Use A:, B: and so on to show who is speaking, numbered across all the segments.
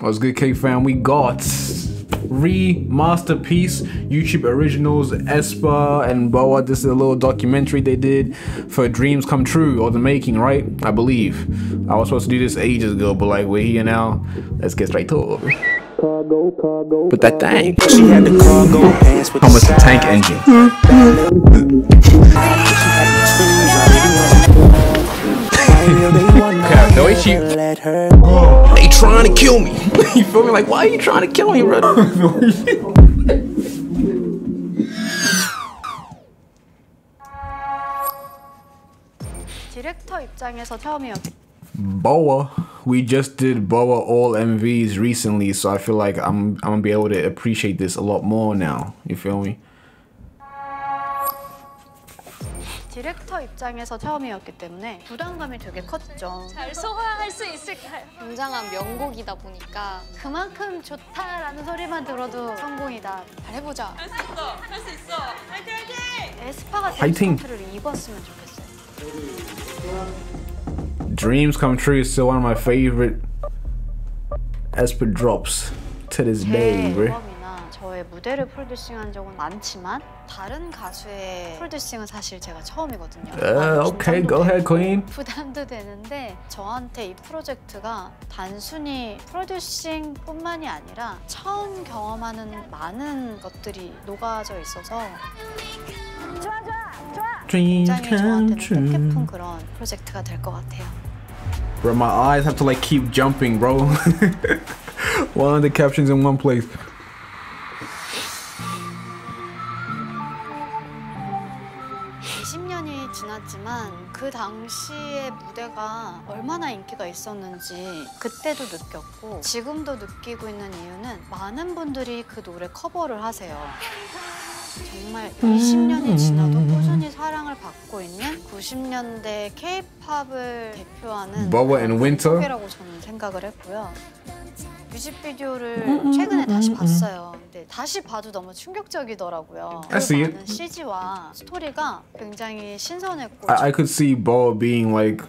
A: What's good, K fam? We got Remasterpiece, YouTube Originals, Espa and Boa. This is a little documentary they did for Dreams Come True or the making, right? I believe. I was supposed to do this ages ago, but like we're here now. Let's get straight to it. But that thing.
B: She had the cargo pants with
A: Almost
B: the
A: a tank engine.
B: Yeah, Noichi. Oh.
A: They trying to kill me. you feel me? Like, why are you trying to kill me,
C: bro?
A: Boa. We just did Boa all MVs recently, so I feel like I'm I'm gonna be able to appreciate this a lot more now. You feel me?
C: 디렉터 입장에서 처음이었기 때문에 부담감이 되게 컸죠.
D: 잘 소화할 수 있을까요? 굉장한 명곡이다 보니까
C: 그만큼 좋다라는 소리만 들어도 성공이다.
D: 잘 해보자.
E: 할 수 있어. 할 수 있어. 화이팅 화이팅.
C: 에스파가! 댄스를 입었으면 좋겠어요.
A: Dreams Come True is still one of my favorite Esper drops to this
C: 제
A: day, bro.
C: 저의 무대를 프로듀싱한 적은 많지만 다른 가수의 프로듀싱은 사실 제가 처음이거든요.
A: Uh, okay, go ahead, Queen.
C: 부담도 되는데 저한테 이 프로젝트가 단순히 프로듀싱뿐만이 아니라 처음 경험하는 많은 것들이 녹아져 있어서
A: Dreams
C: 굉장히
A: come
C: 저한테는
A: true.
C: 뜻깊은 그런 프로젝트가 될 것 같아요.
A: Bro, my eyes have to like keep jumping, bro. one of the captions in one place.
C: 인기가 있었는지 그때도 느꼈고 지금도 느끼고 있는 이유는 많은 분들이 그 노래 커버를 하세요. 정말 20년이 지나도 꾸준히 사랑을 받고 있는 90년대 K-팝을 대표하는
A: Boa and Winter?
C: 곡이라고 저는 생각을 했고요. 뮤직비디오를 최근에 다시 봤어요. 근데 다시 봐도 너무 충격적이더라고요. 그
A: I see it.
C: CG와 스토리가 굉장히 신선했고
A: I, I could see Boa being like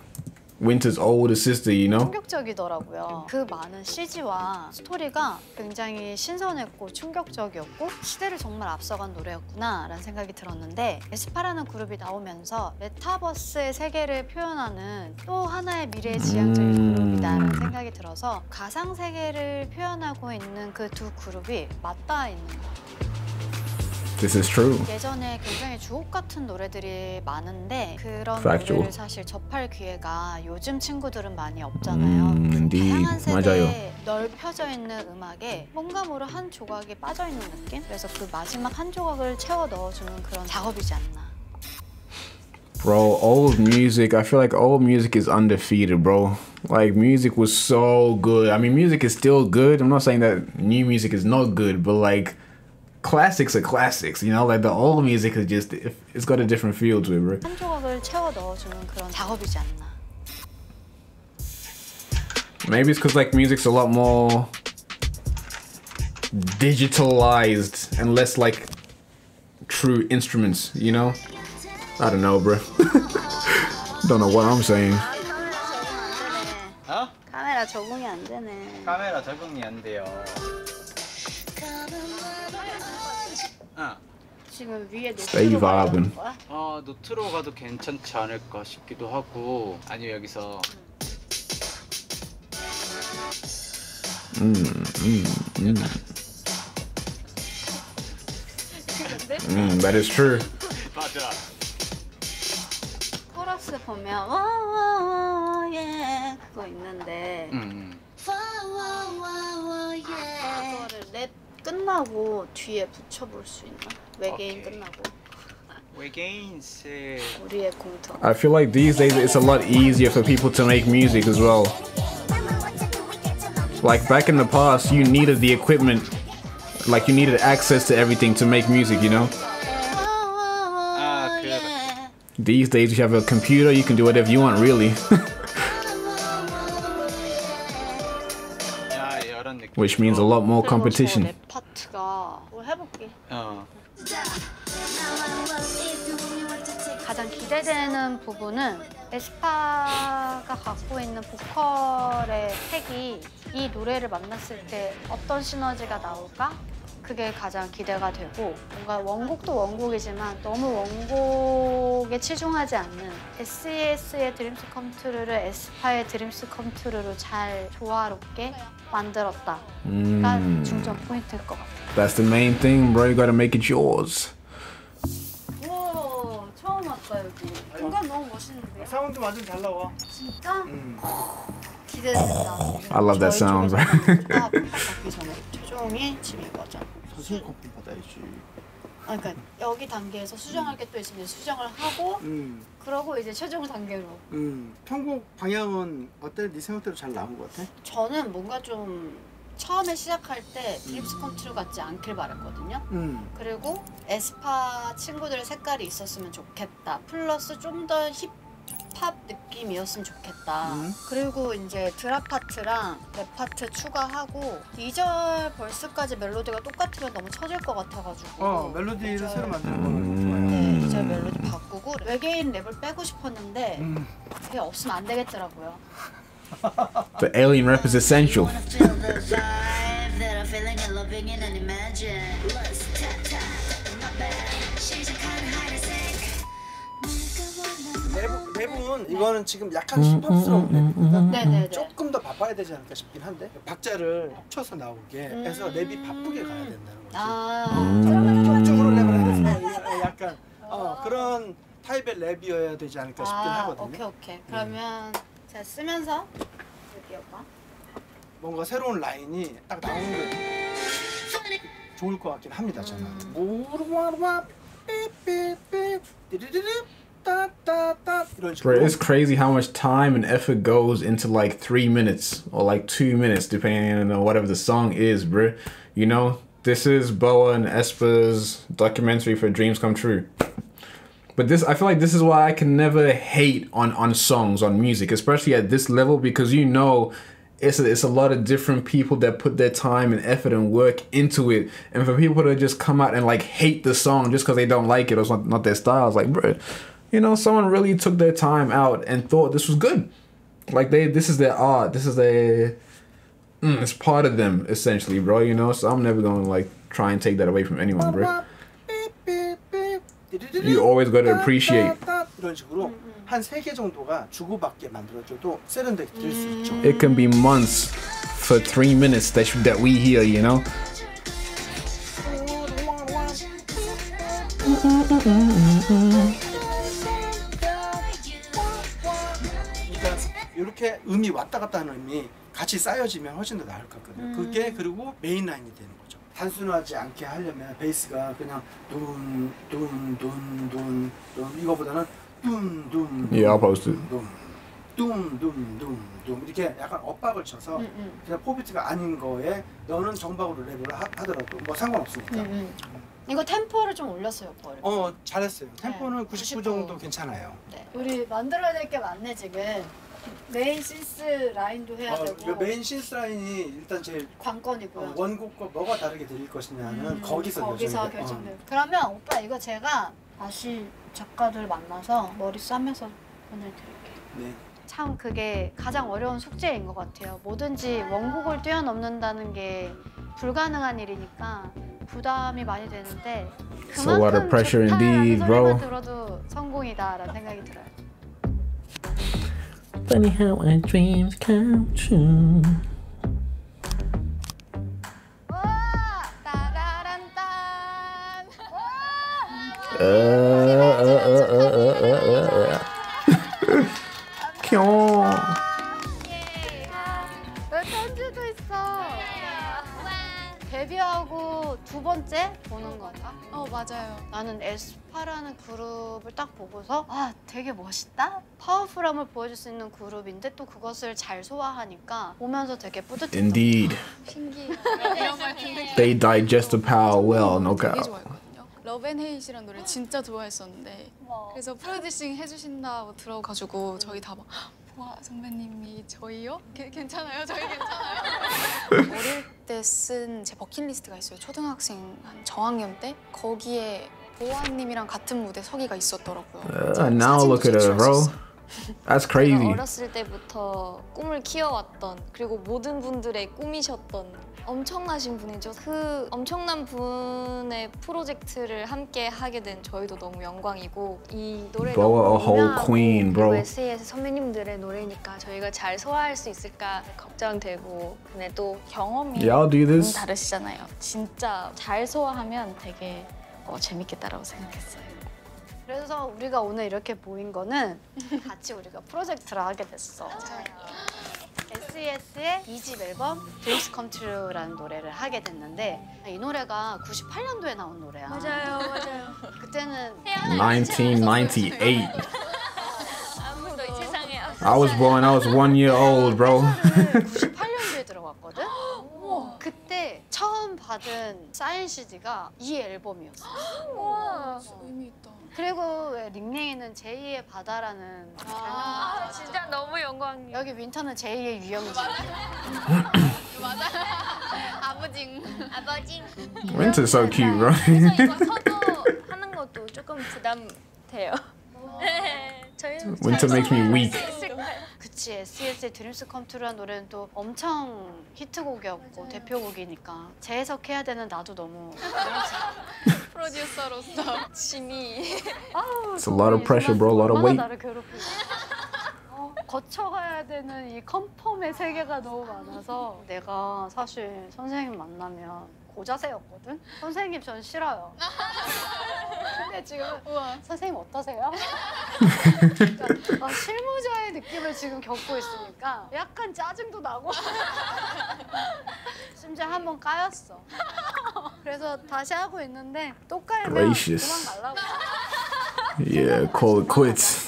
A: Winter's older sister, you know?
C: 충격적이더라고요. 그 많은 CG와 스토리가 굉장히 신선했고 충격적이었고 시대를 정말 앞서간 노래였구나 라는 생각이 들었는데 에스파라는 그룹이 나오면서 메타버스의 세계를 표현하는 또 하나의 미래지향적인
A: 음.
C: 그룹이다 라는 생각이 들어서 가상 세계를 표현하고 있는 그 두 그룹이 맞닿아 있는 거.
A: This is true.
C: 예전에 굉장히 주옥 같은 노래들이 많은데 그런
A: Factual.
C: 노래를 사실 접할 기회가 요즘 친구들은 많이 없잖아요.
A: 음, indeed.
C: 다양한 세대에
A: 맞아요.
C: 넓혀져 있는 음악에 뭔가 모를 한 조각이 빠져 있는 느낌? 그래서 그 마지막 한 조각을 채워 넣어주는 그런 작업이지 않나.
A: Bro, old music, I feel like old music is undefeated, bro. Like, music was so good. I mean, music is still good. I'm not saying that new music is not good, but like, classics are classics, you know? Like, the old music is just, it's got a different feel to it, bro.
C: 한 조각을 채워 넣어주는 그런 작업이지 않나.
A: Maybe it's because, like, music's a lot more digitalized and less like true instruments, you know? I don't know, bro. don't know what I'm saying.
F: 어?
C: 카메라 적응이 안 되네.
F: 카메라 적응이 안 돼요. 아,
C: 지금 위에
A: Stay
C: 노트로
A: vibing.
C: 바르는 거야?
F: 어 노트로 가도 괜찮지 않을까 싶기도 하고 아니면 여기서
A: Mm, that is true.
F: 맞아.
C: 코러스 보면 와와와 예 그거 있는데
F: 음,
C: 그거를 랩 끝나고 뒤에 붙여볼 수 있나? 외계인
F: 오케이.
C: 끝나고
F: 외계인세
C: 우리의 공터
A: I feel like these days it's a lot easier for people to make music as well. Like back in the past, you needed the equipment, like you needed access to everything to make music, you know?
F: 아, 그
A: These days, you have a computer, you can do whatever you want, really. Which means a lot more competition.
C: 랩 파트가 뭐 해볼게
F: 어.
C: 가장 기대되는 부분은 에스파가 갖고 있는 보컬의 색이 이 노래를 만났을 때 어떤 시너지가 나올까? 그게 가장 기대가 되고 뭔가 원곡도 원곡이지만 너무 원곡에 치중하지 않는 SES의 Dreams Come True를 에스파의 Dreams Come True로 잘 조화롭게 만들었다가
A: Mm.
C: 중점 포인트일 것 같아요.
A: That's the main thing, bro. You gotta make it yours.
C: 와 처음 왔다 여기. 공간 너무 멋있는데.
G: 사운드 완전 잘 나와.
C: 진짜
G: 음.
C: 기대된다.
A: I love that sound, bro.
C: 전에 최종이.
G: 선생님 커피 받아야지.
C: 아, 그러니까 여기 단계에서 수정할 게 또 있으면 수정을 하고
G: 음,
C: 그러고 이제 최종 단계로.
G: 음. 편곡 방향은 어때? 네 생각대로 잘 나온 것 같아?
C: 저는 뭔가 좀 처음에 시작할 때 Dreams Come True 같지 않길 바랬거든요.
G: 음.
C: 그리고 에스파 친구들의 색깔이 있었으면 좋겠다. 플러스 좀 더 힙합 느낌이었으면 좋겠다.
G: 음.
C: 그리고 이제 drop 파트랑 랩 파트 추가하고 2절 verse까지 멜로디가 똑같으면 너무 처질 것 같아가지고
G: 어, 멜로디를
C: 2절
G: 새로 만드는
A: 음.
G: 거는
C: 네, 2절 멜로디 바꾸고 외계인 랩을 빼고 싶었는데
G: 좋아요. 음.
C: 그게 없으면 안 되겠더라고요.
A: The alien rap is essential.
G: 랩, 랩은 이거는 지금 약간 힙합스러운 랩이거든.
C: 네네네.
G: 조금 더 바빠야 되지 않을까 싶긴 한데 박자를 합쳐서 나오게 해서 랩이 바쁘게 가야 된다는 거지.
C: 아,
G: 쪽쪽으로 랩을 해야 돼. 약간 어, 그런 타입의 랩이어야 되지 않을까 싶긴
C: 아,
G: 하거든요.
C: 오케이 오케이. 그러면 제가 쓰면서.
G: 뭔가 새로운 라인이 딱 나오는 게 좋을 것 같긴 합니다 저는 모르와르와 삐삐삐 띠리리리 da, da, da.
A: Bro, it's crazy how much time and effort goes into like three minutes or like two minutes, depending on whatever the song is, bro. You know, this is Boa and Esper's documentary for Dreams Come True. But this, I feel like this is why I can never hate on on songs, on music, especially at this level, because you know, it's a, it's a lot of different people that put their time and effort and work into it, and for people to just come out and like hate the song just because they don't like it or it's not, not their style, it's like, bro, you know, someone really took their time out and thought this was good. Like they, this is their art. This is their, mm, it's part of them essentially, bro. You know, so I'm never gonna like try and take that away from anyone, bro.
G: 삐삐삐 띠리리리
A: You always gotta appreciate.
G: 따따따 이런 식으로 한세개 정도가 주고받게 만들어줘도 세련되게 들을 수 있죠
A: It can be months for three minutes that you, that we hear. You know.
G: 그러니 이렇게 음이 왔다 갔다 하는 음이 같이 쌓여지면 훨씬 더 나을 것 같거든요. 그게 그리고 메인 라인이 되는 거죠. 단순하지 않게 하려면 베이스가 그냥 둔둔둔둔둔 이거보다는 둔둔
A: post it.
G: 둔둔둔둔 이렇게 약간 엇박을 쳐서
C: 음, 음.
G: 그냥 four beat가 아닌 거에 너는 정박으로 랩을 하, 하더라도 뭐 상관없으니까.
C: 음, 음. 이거 템포를 좀 올렸어요, 거를.
G: 어 잘했어요. 템포는
C: 네,
G: 99
C: 99.
G: 정도 괜찮아요.
C: 네. 우리 만들어야 될 게 많네 지금. 메인 synth 라인도 해야
G: 어,
C: 되고
G: 그 메인 synth 라인이 일단 제일
C: 관건이고요.
G: 어, 원곡과 뭐가 다르게 들릴 것이냐는
C: 음,
G: 거기서
C: 거기서
G: 결정이 돼.
C: 결정돼요. 그러면 오빠 이거 제가 다시 작가들 만나서 머리 싸매서 보내드릴게요.
G: 어, 네.
C: 참 그게 가장 어려운 숙제인 것 같아요. 뭐든지 원곡을 뛰어넘는다는 게 불가능한 일이니까 부담이 많이 되는데 그만큼
A: pressure
C: 좋다라는
A: indeed,
C: 소리만
A: bro.
C: 들어도 성공이다라는 생각이 들어요.
B: Funny how our dreams come true.
D: 와! 따라란딴!
A: Kyong.
D: 예!
C: 왜 편지도 있어? 데뷔하고 두 번째 보는 건가?
D: 어, 맞아요.
C: 나는 에스파라는 그룹을 딱 보고서 아 되게 멋있다 파워풀함을 보여줄 수 있는 그룹인데 또 그것을 잘 소화하니까 보면서 되게 뿌듯했던
A: Indeed,
D: 신기해. 듣는
A: they digest the power well, no doubt.
H: 좋아했거든요. 러브앤헤이시라는 노래 진짜 좋아했었는데 그래서 프로듀싱 해주신다고 들어가지고 저희 다막 보아 선배님이 저희요? 게- 괜찮아요? 저희 괜찮아요? 어릴 때 쓴 제 버킷리스트가 있어요. 초등학생 한 저학년 때 거기에 보아님이랑 같은 무대 서기가 있었더라고요.
A: Uh, now look at her, bro.
D: 가
A: crazy.
D: 어렸을 때부터 꿈을 키워왔던 그리고 모든 분들의 꿈이셨던 엄청나신 분이죠. 그 엄청난 분의 프로젝트를 함께 하게 된 저희도 너무 영광이고 이 노래가
A: Bro, a whole queen, bro.
D: SES 선배님들의 노래니까 저희가 잘 소화할 수 있을까 걱정되고 근데 또 경험이
A: do
D: 너무
A: this?
D: 다르시잖아요. 진짜 잘 소화하면 되게 어, 재밌겠다라고 생각했어요.
C: 그래서 우리가 오늘 이렇게 모인 거는 같이 우리가 프로젝트를 하게 됐어. SES의 2집 앨범 Dreams Come True라는 노래를 하게 됐는데 이 노래가 98년도에 나온 노래야.
D: 맞아요, 맞아요.
C: 그때는
A: 1998.
D: 아무도 이 세상에
A: I was born. I was one year old, bro.
C: 98년도에 들어갔거든. 그때 처음 받은 사인 CD가 이 앨범이었어.
D: 와.
H: 의미 있다.
C: 그리고 왜 닉네임은 제2의 바다라는
D: 아, 진짜 너무 영광이에요.
C: 여기 윈터는 제2의 유영지.
D: 아버징. 아버징.
A: Winter's so cute, bro.
D: 그래서 이거 서도 하는 것도 조금 부담돼요.
A: Winter makes me weak.
C: 그치 SES의 드림스 컴투라는 노래는 또 엄청 히트곡이었고 대표곡이니까 재해석해야 되는 나도 너무
D: 프로듀서로서 짐이
A: It's a lot of pressure, bro. A lot of weight.
C: 나를 괴롭히고 어, 거쳐가야 되는 이 컨펌의 세계가 너무 많아서 내가 사실 선생님 만나면 고자세였거든? 선생님 전 싫어요 근데 지금 선생님 어떠세요? 그러니까 아, 실무자의 느낌을 지금 겪고 있으니까 약간 짜증도 나고 심지어 한 번 까였어 그래서 다시 하고 있는데 또 깔면
A: Gracious.
C: 그만 가려고
A: Yeah, call it quits.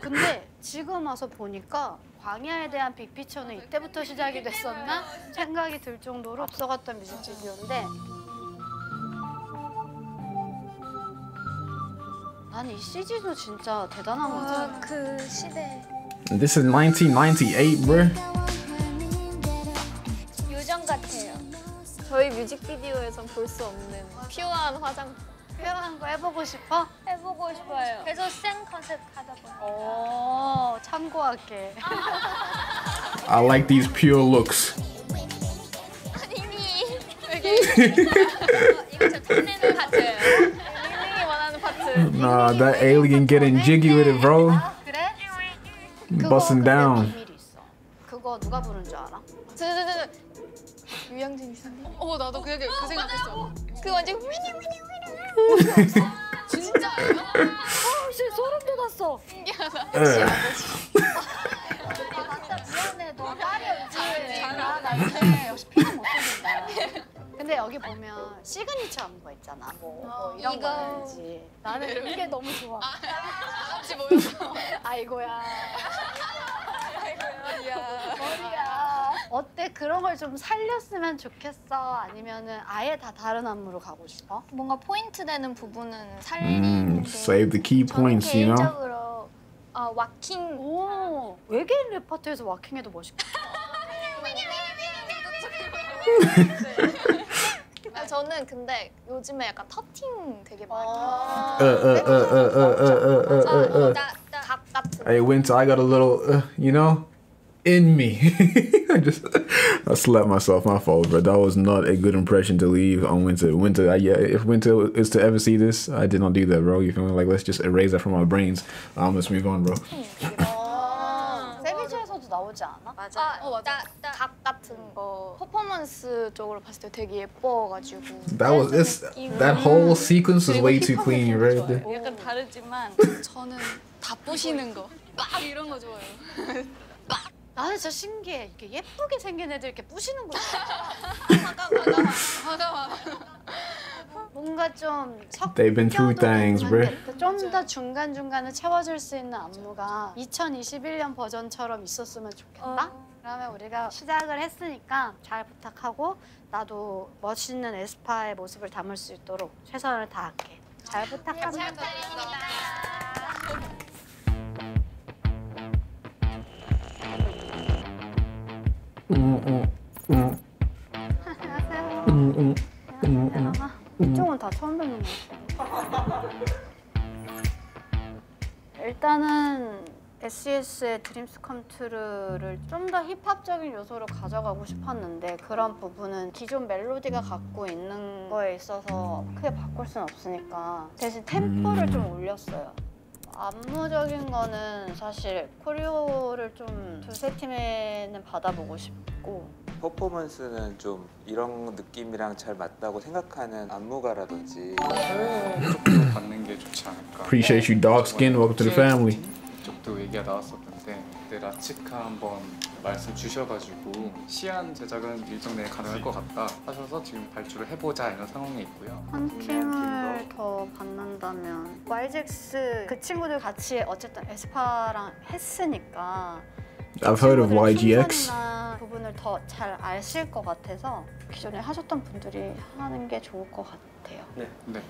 C: 근데 지금 와서 보니까 광야에 대한 빅피처는 이때부터 시작이 됐었나 생각이 들 정도로 앞서갔던 뮤직비디오인데 난이 CG도 진짜 대단한 것 같아.
D: 아, 그 시대
A: This is 1998, bro.
D: 요정 같아요. 저희 뮤직비디오에선 볼 수 없는 퓨어한 화장
C: 표현한 거 해보고 싶어?
D: 해보고 싶어요. 그래서 생 컨셉 하다 보니
C: 오, 참고할게.
A: I like these pure looks.
D: 이미 이거 제 탐내는 파트예요. 닝닝이 원하는 파트.
A: Nah, that alien getting jiggy with it, bro.
C: 그래? 그거
A: Busting down.
C: 그거 누가 부른 줄 알아?
D: 저저저 유영진 이사님. 어 나도 그 얘기 그 생각했어. 그 완전 위니 위니 위니. 진짜예요?
C: 어, 씨, 소름 돋았어.
A: Ugh.
C: 미안해, 너 딸이었지. 나 나한테 역시 피는 못 속인다. 근데 여기 보면 시그니처 안무가 있잖아. 뭐, 뭐 이런
D: 이거.
C: 거 알지. 나는 이게 너무 좋아.
D: 같이 모여서.
C: 아이고야.
D: 아이고야.
C: 머리야. 어때? 그런 걸 좀 살렸으면 좋겠어? 아니면은 아예 다 다른 안무로 가고 싶어?
D: 뭔가 포인트 되는 부분은
A: Mm,
D: 살리는 게
A: save the key points, you know?
D: 개인적으로 어, 와킹
C: 오, 외계인 랩파트에서 와킹해도 멋있겠다.
D: 아, 저는 근데 요즘에 약간 터팅 되게 많이
A: Hey, winter, I got a little, uh, you know, in me. I just I slapped myself. My fault, but that was not a good impression to leave on Winter. Winter, I, yeah, if Winter is to ever see this, I did not do that, bro. You feel me? Like let's just erase that from our brains. Um, let's move on, bro.
C: 아, 세비지에서도 나오지 않아?
D: 맞아. 아, 어, 맞아. 각 같은 거 퍼포먼스 쪽으로 봤을 때 되게 예뻐가지고
A: That was this. That whole sequence was way too clean, right there.
H: 약간 다르지만 저는 다 부시는 거. 막 이런 거 좋아해요.
C: 나는 진짜 신기해. 이렇게 예쁘게 생긴 애들 이렇게 부시는 거.
H: 맞아 맞아.
C: 뭔가 좀
A: They've been through things, bro.
C: 좀더 중간 중간에 채워줄 수 있는 안무가 2021년 버전처럼 있었으면 좋겠다. 그러면 우리가 시작을 했으니까 잘 부탁하고 나도 멋있는 에스파의 모습을 담을 수 있도록 최선을 다할게. 잘 부탁합니다. 안녕하세요. 안녕하세요. 이쪽은 다 처음 뵙는 것 같아요. 일단은 SES의 드림스 컴투르를 좀 더 힙합적인 요소로 가져가고 싶었는데 그런 부분은 기존 멜로디가 갖고 있는 거에 있어서 크게 바꿀 순 없으니까 대신 템포를 좀 올렸어요. 안무적인 거는 사실 코리오를 좀 두세 팀에는 받아보고 싶고
I: 퍼포먼스는 좀 이런 느낌이랑 잘 맞다고 생각하는 안무가라든지
J: 쪽도 받는 게 좋지 않을까.
A: Appreciate you, dark skin. Welcome to the family.
J: 쪽도 얘기가 나왔었는데 그때 라치카 한번 말씀 주셔가지고 시안 제작은 일정 내에 가능할 것 같다 하셔서 지금 발주를 해보자 이런 상황에 있고요.
C: 한 팀을 더 받는다면 YGX 그 친구들 같이 어쨌든 에스파랑 했으니까
A: I've heard of YGX.
C: 부분을 더 잘 아실 것 같아서 기존에 하셨던 분들이 하는 게 좋을 것 같아요.
J: 네.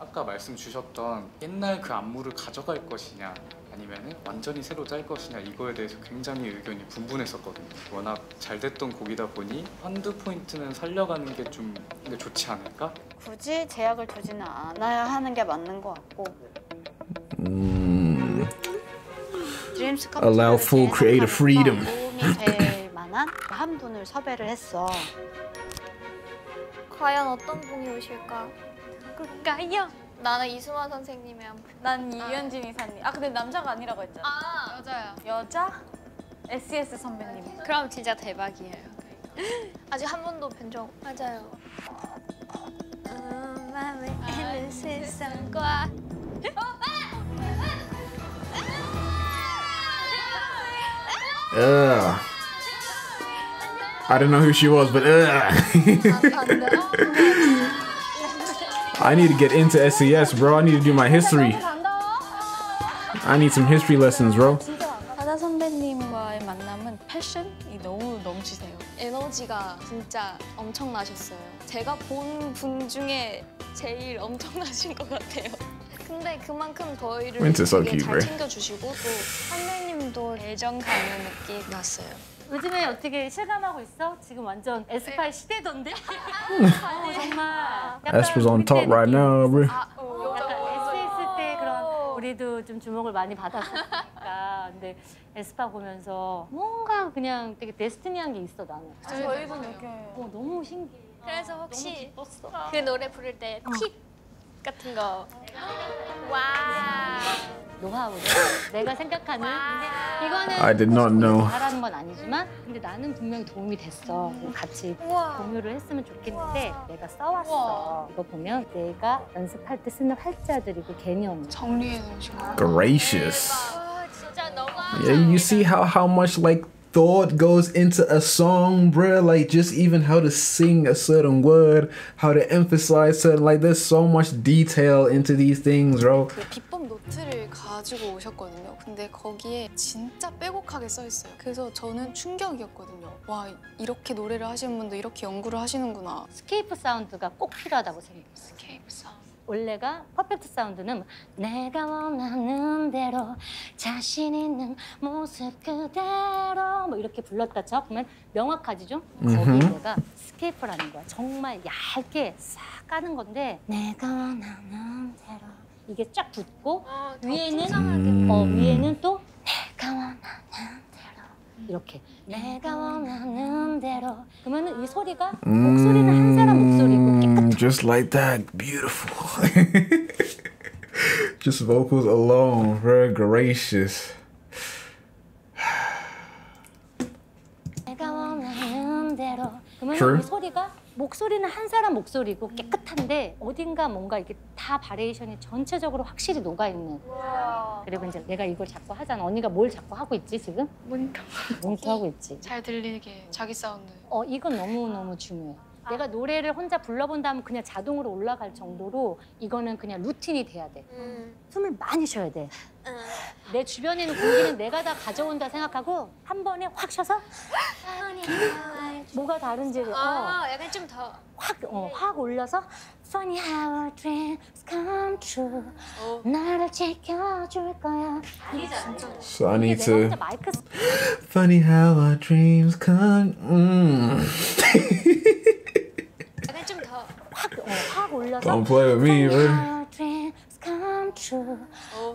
J: 아까 말씀 주셨던 옛날 그 안무를 가져갈 것이냐 아니면 완전히 새로 짤 것이냐 이거에 대해서 굉장히 의견이 분분했었거든요. 워낙 잘 됐던 곡이다 보니 한두 포인트는 살려가는 게 좀 좋지 않을까?
C: 굳이 제약을 두지는 않아야 하는 게 맞는 것 같고 드림스
A: Allow full creative freedom.
C: 도움이 될 만한 한 분을 섭외를 했어.
D: 과연 어떤 분이 오실까?
C: 누굴까요?
D: 나는 이수만 선생님의 한 분.
E: 난 이현진 이사님. 아 근데 남자가 아니라고 했잖아.
D: 아,
H: 여자야.
E: 여자? SES 선배님.
D: 그럼 진짜 대박이에요. 아직 한 번도 뵌적 맞아요. 음, 마음을 있는 세상과
A: ugh. I didn't know who she was, but ugh. I need to get into SES, bro. I need to do my history. I need some history lessons, bro.
H: 바다 선배님과의 만남은 패션이 너무 넘치세요.
D: 에너지가 진짜 엄청나셨어요. 제가 본 분 중에 제일 엄청나신 것 같아요. 근데 그만큼 저희를 되게 잘. 챙겨주시고 또 선배님도 애정 가는 느낌 났어요.
B: 요즘에 어떻게 실감하고 있어? 지금 완전 에스파의 시대던데? 어, 정말. 약간
A: Esper's on
B: 우리
A: top
B: 때
A: right now, bro.
B: 약간 SS 때 그런 우리도 좀 주목을 많이 받았으니까 근데 에스파 보면서 뭔가 그냥 되게 데스티니한 게 있어 나는.
H: 저희도 이렇게
B: 어, 너무 신기해.
D: 그래서 혹시. 그 노래 부를 때팁 같은 거 와.
B: 노하우를 내가 생각하는 근데 이거는
A: I did not know.
B: 하라는 건 아니지만 근데 나는 분명히 도움이 됐어 같이
D: 우와.
B: 공유를 했으면 좋겠는데 내가 써왔어 이거 보면 내가 연습할 때 쓰는 활자들이고 개념
H: 정리해 놓으신 거.
A: Gracious. Yeah, you see how how much like thought goes into a song, bruh. Like just even how to sing a certain word, how to emphasize certain. Like there's so much detail into these things, bro.
H: 그 비법 노트를 가지고 오셨거든요. 근데 거기에 진짜 빼곡하게 써 있어요. 그래서 저는 충격이었거든요. 와 이렇게 노래를 하시는 분도 이렇게 연구를 하시는구나.
B: 스케이프 사운드가 꼭 필요하다고 생각했어
H: 케이프 사운드.
B: 원래가 퍼펙트 사운드는 내가 원하는 대로 자신 있는 모습 그대로 뭐 이렇게 불렀다 쳐. 그러면 명확하지 좀? 거기에 내가 스케이프라는 거야. 정말 얇게 싹 까는 건데 내가 원하는 대로. 이게 쫙 붙고 위에는 어 위에는 또 내가 원하는 대로. 이렇게. 내가 원하는 대로. 그러면은 이 소리가 목소리는 한 사람
A: Mm, just like that, beautiful. just vocals alone, very gracious. True.
B: 소리가 목소리는 한 사람 목소리고 깨끗한데 어딘가 뭔가 이게 다 바리에이션이 전체적으로 확실히 녹아 있는. 그리고 이제 내가 이걸 자꾸 하잖아. 언니가 뭘 자꾸 하고 있지 지금?
H: 모니터.
B: 모니터 하고 있지.
H: 잘 들리게 자기 사운드.
B: 어 이건 너무 너무 중요해. 내가 노래를 혼자 불러본다 면 그냥 자동으로 올라갈 정도로 이거는 그냥 루틴이 돼야 돼. 숨을 많이 쉬어야 돼. 내 주변에 있는 공기는 내가 다 가져온다 생각하고 한 번에 확 쉬어서 뭐가 다른지 를 어,
D: 아 약간 좀 더.
B: 확, 어, 확 올려서 Funny how our dreams come true. 나를 지켜줄 거야. 이게 진짜. 내가
A: to.
B: 혼자 마이크 쓰-
A: Funny how our dreams come. Mm.
B: 어, 확 올려서
A: Don't play with me,
B: Funny
A: bro.
B: how our dreams come true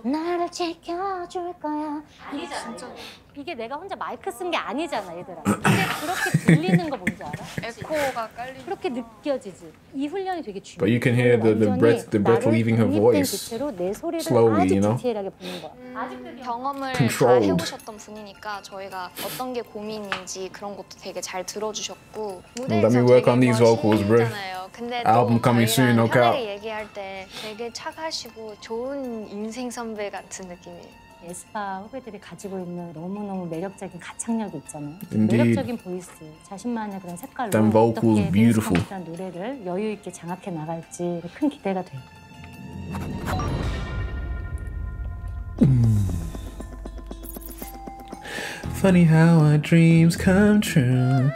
B: 나를 지켜줄 거야. 진짜 이게 내가 혼자 마이크 쓴 게 아니잖아, 얘들아. 근데 그렇게 들리는 거 뭔지 알아?
H: 에코가 깔리는
B: 그렇게 느껴지지. 이 훈련이 되게 중요해.
A: But you can hear the- the breath- the breath
B: 나를
A: leaving her voice
B: 내 소리를
A: slowly,
B: 아주
A: you know?
B: 디테일하게 보는 거야.
D: 음, 경험을 잘
A: Controlled.
D: 해보셨던 분이니까 저희가 어떤 게 고민인지 그런 것도 되게 잘 들어주셨고
A: Let me work on these vocals, bro.
D: 잖아요 근데
A: Album
D: 또
A: coming soon,
D: 저희랑
A: no cap.
D: 편하게 얘기할 때 되게 착하시고 좋은 인생 선배 같은 느낌이에요.
B: 에스파 후배들이 가지고 있는 너무너무 매력적인 가창력이 있잖아요.
A: Indeed.
B: 매력적인 보이스, 자신만의 그런 색깔로 어떻게
A: beautiful.
B: Dreams Come True 노래를 여유 있게 장악해 나갈지 큰 기대가 돼요.
A: Funny how our dreams come true.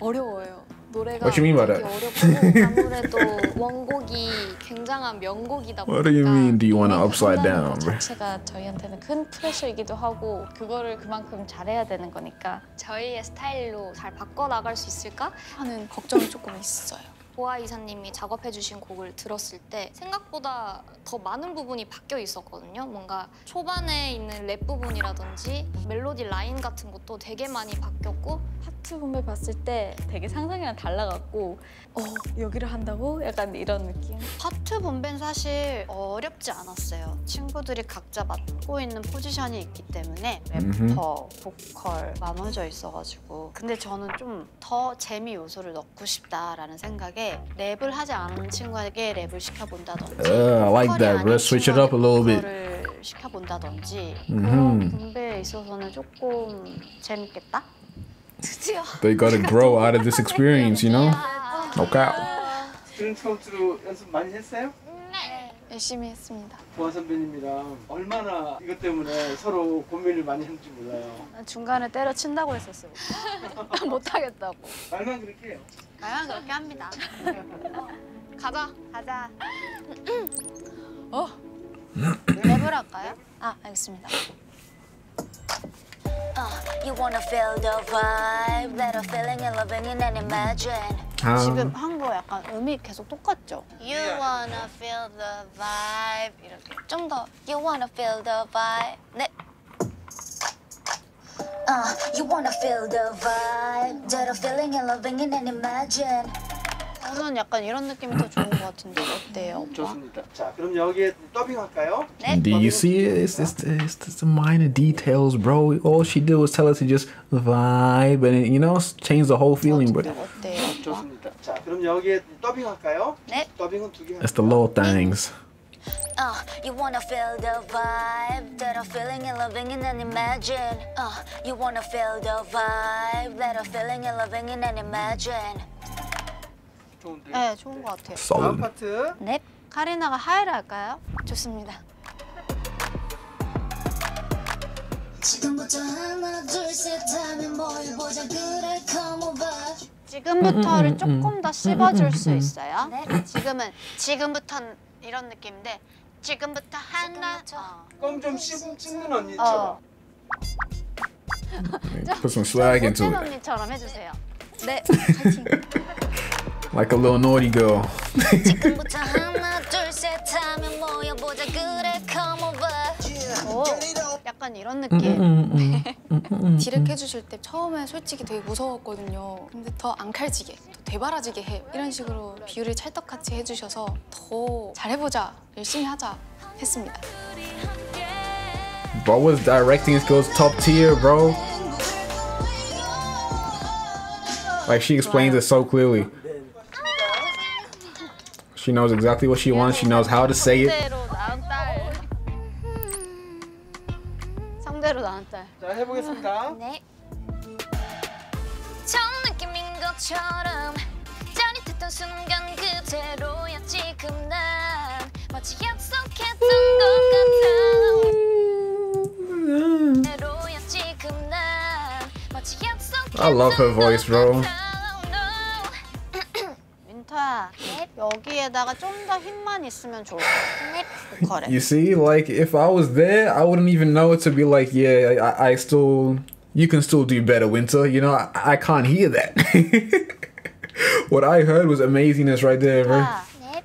D: 어려워요. 노래가
A: What you mean by
D: 되게
A: that?
D: 어렵고 아무래도 원곡이 굉장한 명곡이다 보니까
A: What do you mean? Do you want to upside down,
D: 것
A: bro?
D: 자체가 저희한테는 큰 프레셔이기도 하고 그거를 그만큼 잘해야 되는 거니까 저희의 스타일로 잘 바꿔 나갈 수 있을까
H: 하는 걱정이 조금 있어요.
D: 보아 이사님이 작업해 주신 곡을 들었을 때 생각보다 더 많은 부분이 바뀌어 있었거든요. 뭔가 초반에 있는 랩 부분이라든지 멜로디 라인 같은 것도 되게 많이 바뀌었고
E: 파트 분배 봤을 때 되게 상상이랑 달라갖고 어 여기를 한다고? 약간 이런 느낌.
C: 파트 분배는 사실 어렵지 않았어요. 친구들이 각자 맡고 있는 포지션이 있기 때문에 래퍼, 보컬 나눠져 있어가지고 근데 저는 좀 더 재미 요소를 넣고 싶다라는 생각에 랩을 하지 않은 친구에게 랩을 시켜본다든지
A: Uh, I like that.
C: 아닌
A: Switch it up a little bit.
C: 시켜본다든지
A: Mhm.
C: 그런 분배에 있어서는 조금 재밌겠다.
D: 드디어
A: They gotta grow out of this experience, you know? No cap.
G: 스트링 카운트로 연습 많이 했어요?
H: 열심히 했습니다.
G: 보아 선배님이랑 얼마나 이것 때문에 서로 고민을 많이 했는지 몰라요.
C: 난 중간에 때려친다고 했었어요. 못하겠다고.
G: 말만 그렇게 해요.
C: 나야 그렇게 합니다.
H: 가자.
C: 가자. 어? 랩을 할까요? 아, 알겠습니다.
K: Uh, you wanna feel the vibe that I'm feeling and loving it and imagine.
C: 지금
A: Um,
C: 한 거 약간 음이 계속 똑같죠? You wanna feel the vibe 이렇게
K: 좀 더 You wanna feel the vibe. 네. Uh, you wanna feel the vibe that I'm feeling and loving it and imagine.
C: 저는 약간 이런 느낌이 더 좋은 것 같은데 어때요? 오빠?
G: 좋습니다. 자, 그럼 여기에 더빙 할까요?
A: do you see it? It's, it's, it's, it's the minor details, bro. All she did was tell us to just vibe and, it, you know, change the whole feeling. But
C: 어때요? 오빠?
G: 좋습니다. 자, 그럼 여기에 더빙 할까요?
C: 네.
G: 더빙은 두 개.
A: it's the little things.
K: Uh, you wanna feel the vibe that I'm feeling and loving it and imagine. Uh, you wanna feel the vibe that I'm feeling and loving it and imagine.
G: 좋은데.
C: 네, 좋은 것 같아요.
G: 다음. 파트.
C: 네. 카리나가 하이를 할까요?
H: 좋습니다.
K: 지금부터 하나 둘셋 하면 모여보자 그래 come over.
C: 지금부터를 조금 더 씹어줄 수 있어요.
K: 네.
C: 지금은 지금부터는 이런 느낌인데 지금부터 하나 어.
G: 껌좀 씹는
C: 어.
G: 언니처럼.
A: Put some swag into
C: 꽃된
A: it.
C: 언니처럼 해주세요.
H: 네, 파이팅.
A: Like a little naughty girl.
C: 오, 약간 이런 느낌.
H: 디렉 해주실 때 처음에 솔직히 되게 무서웠거든요. 근데 더 앙칼지게, 더 되바라지게 해. 이런 식으로 비율을 찰떡같이 해주셔서 더 잘해보자, 열심히 하자 했습니다.
A: Bro was directing skills top tier, bro. Like she explains it so clearly. She knows exactly what she wants. She knows how to say it.
C: 상대로 낳은 딸. 상대로 낳은 딸.
G: 자, 해보겠습니다.
K: 네.
D: 처음 느낌인 것처럼 짜릿했던 순간 그대로야 지금 난 마치 약속했던 것 같아 그대로야 지금 난 마치 약속했던
A: I love her voice, bro.
C: 힘만 있으면 좋을 것 같아. 보컬에.
A: You see, like if I was there, I wouldn't even know to be like, yeah, I, I still, you can still do better, Winter. You know, I, I can't hear that. what I heard was amazingness right there, bro.
C: 아,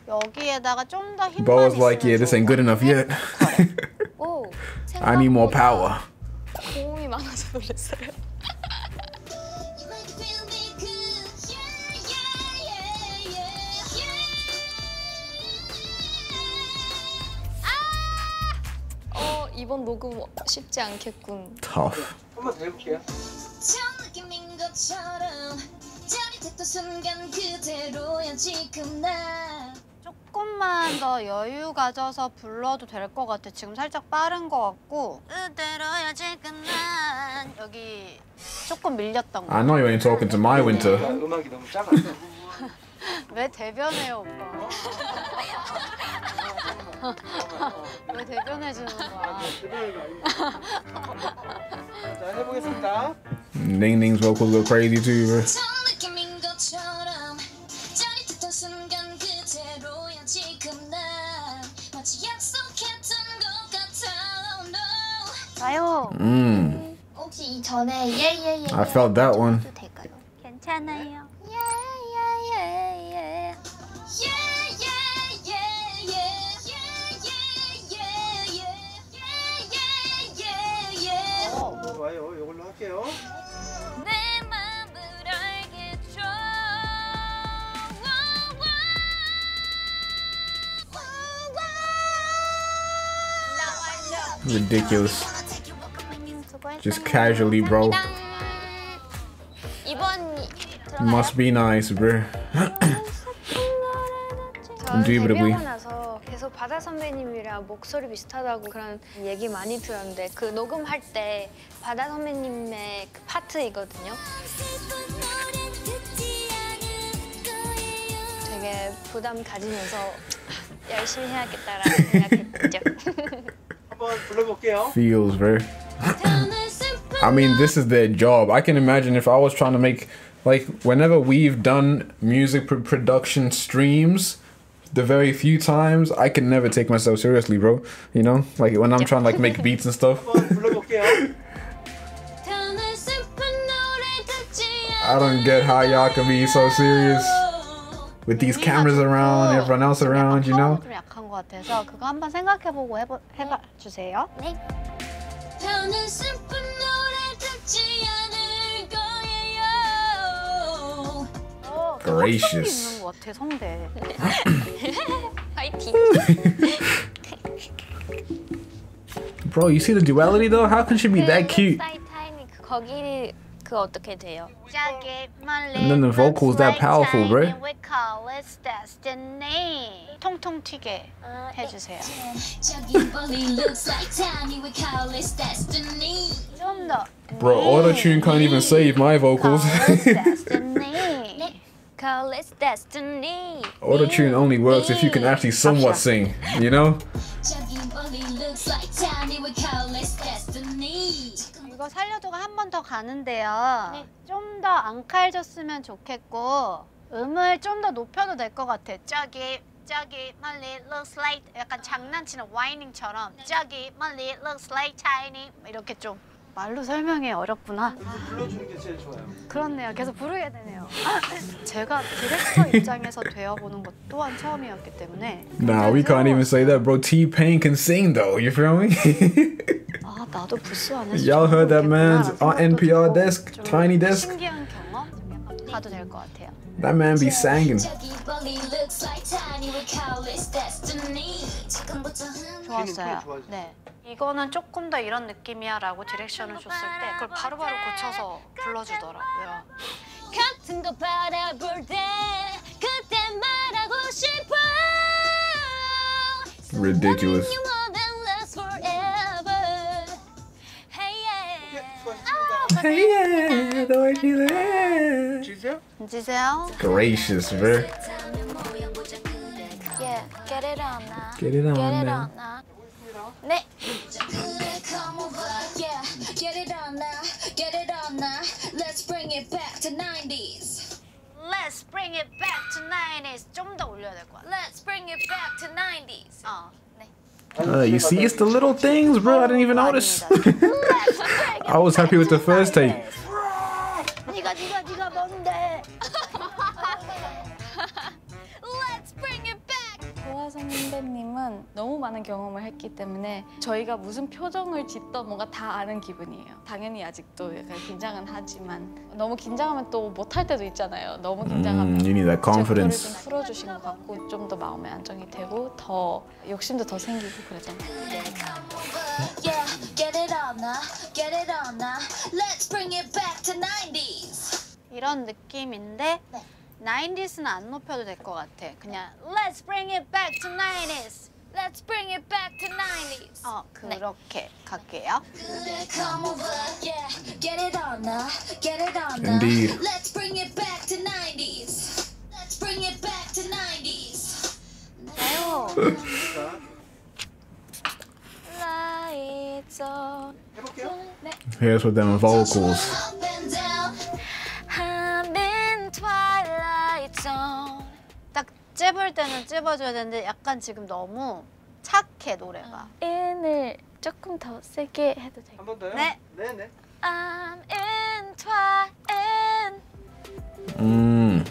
C: 여기에다가 좀 더 힘만
A: Bo was like, yeah,
C: 있으면
A: this ain't good enough yet.
D: 오
A: I need more
D: 생각보다
A: power.
D: 고음이 많아서 놀랐어요. 이번 녹음 쉽지 않겠군.
G: 한번 더 해볼게요.
C: 조금만 더 여유 가져서 불러도 될 것 같아. 지금 살짝 빠른 것 같고. 그대로야 지금 난 여기 조금 밀렸던 거.
A: I know you ain't talking to my winter.
G: 음악이 너무 작아서.
C: 왜 대변해요, 오빠? 왜 대변해 주는 거야?
G: 자 해보겠습니다.
A: Ning Ning's vocals go crazy too, bro.
K: 처음 느낌인 것처럼 짜
A: Ridiculous. Just casually, bro. Must be nice, bro. Indubitably.
D: 바다 선배님이랑 목소리 비슷하다고 그런 얘기 많이 들었는데 그 녹음할 때 바다 선배님의 그 파트이거든요. 되게 부담 가지면서 열심히 해야겠다라는 생각했죠.
G: 한번 불러볼게요.
A: Feels, bro. I mean, this is their job. I can imagine if I was trying to make, like, whenever we've done music pr- production streams, the very few times, I can never take myself seriously, bro. You know? Like, when I'm trying to, like, make beats and stuff.
G: 한번 불러볼게요.
A: I don't get how y'all can be so serious with these cameras around, everyone else around, you know?
C: 좀 약한 것 같아서 그거 한번 생각해보고 해보, 해봐 주세요.
K: 네.
A: gracious. Bro, you see the duality though? How can she be that cute? And then the vocals that powerful, bro. Bro, auto tune can't even save my vocals.
C: destiny.
D: Call it destiny.
A: auto-tune only works if you can actually somewhat sing, you know?
C: 이거 살려두고 한번 더 가는데요. 좀더 안 칼졌으면 좋겠고 음을 좀 더 높여도 될 것 같아. 저기 저기 멀리 looks like 약간 장난치는 와이닝처럼 저기 멀리 looks like tiny 이렇게 좀 말로 설명이 어렵구나.
G: 불러주는 게 제일 좋아요.
C: 그렇네요. 계속 부르게 되네요. 제가 디렉터 입장에서 되어보는 것 또한 처음이었기 때문에
A: Nah, we can't even say that, bro. T Pain can sing though, you feel me?
C: 아 나도 부스 안에서
A: Y'all heard that man's on NPR desk,
C: 좀
A: tiny desk?
C: 신기한 경험 가도 될 것 같아요.
A: That man be singing.
C: 좋았어요. 네. 이거는 조금 더 이런 느낌이야 라고 디렉션을 줬을 때 그걸 바로바로 바로 고쳐서 불러주더라고요.
K: 같은 거 바라볼 때 그때 말하고 싶어
A: Ridiculous. 헤이야, 너의 길래
G: 지세요?
C: 지세요?
A: Gracious, man.
D: Yeah, get it on now.
A: Get it on
D: Get it
A: now.
D: on now. 네.
K: 그래 come over yeah Get it on now Get it on now Let's bring it back to 90s
C: Let's bring it back to 90s. 좀 더 올려야 될 것 같아.
D: Let's bring it back to 90s.
C: 어. 네.
A: Uh, you see, it's the little things, bro. I didn't even notice. I was happy with the first take.
C: 네가 네가 네가 뭔데?
D: Let's bring it back.
E: 선배님은 너무 많은 경험을 했기 때문에 저희가 무슨 표정을 짓던 뭔가 다 아는 기분이에요. 당연히 아직도 약간 긴장은 하지만 너무 긴장하면 또 못할 때도 있잖아요. 너무 긴장하면
A: Mm, you confidence.
E: 좀 풀어주신 것 같고 좀 더 마음의 안정이 되고 더 욕심도 더 생기고 그러잖아요.
K: Yeah, get it on now, get it on now. Let's bring it back to 90s.
C: 이런 느낌인데 90s는 안 높여도 될 것 같아. 그냥 Let's bring it back to 90s.
K: Let's bring it back to 90s.
C: 어, 그렇게 갈게요.
K: Come over, yeah, get it on now, get it on now.
A: Indeed.
K: Let's bring it back to 90s. Let's bring it back to 90s.
E: Lights on.
A: Here's with them vocals.
E: Twilight zone.
C: 딱 찝을 때는 찝어줘야 되는데 약간 지금 너무 착해 노래가.
E: 인을 조금 더 세게 해도 될까요?
G: 한 번 더요?
C: 네.
G: 네, 네.
E: I'm in twilight.
A: Mm.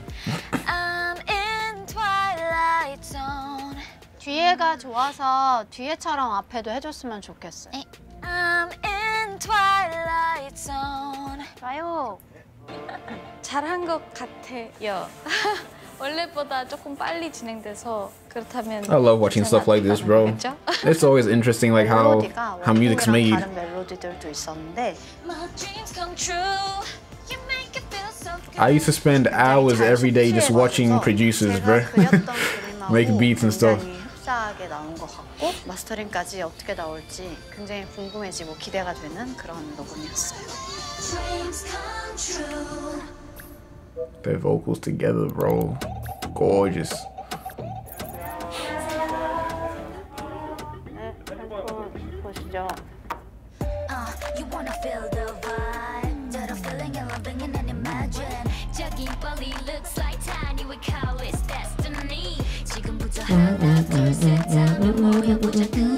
E: I'm in twilight zone.
C: 뒤에가 좋아서 뒤에처럼 앞에도 해줬으면 좋겠어요.
E: I'm in twilight zone.
C: 좋아요.
E: 잘한 것 같아요. 원래보다 조금 빨리 진행돼서 그렇다면
A: I love watching stuff like this, bro.
E: 그렇죠?
A: It's always interesting, like how
C: 멜로디가
A: how music's
C: 원곡이랑
A: made.
C: 다른 멜로디들도 있었는데
K: My dreams come true. You make it feel so good.
A: I used to spend hours every day just watching producers, bro.
C: 제가 그렸던 그림하고
A: Make beats and stuff.
C: 굉장히 흡사하게 나온 것 같고 마스터링까지 어떻게 나올지 굉장히 궁금해지고 기대가 되는 그런 녹음이었어요.
K: Dreams come true.
A: Their vocals together, bro. Gorgeous.
C: 네,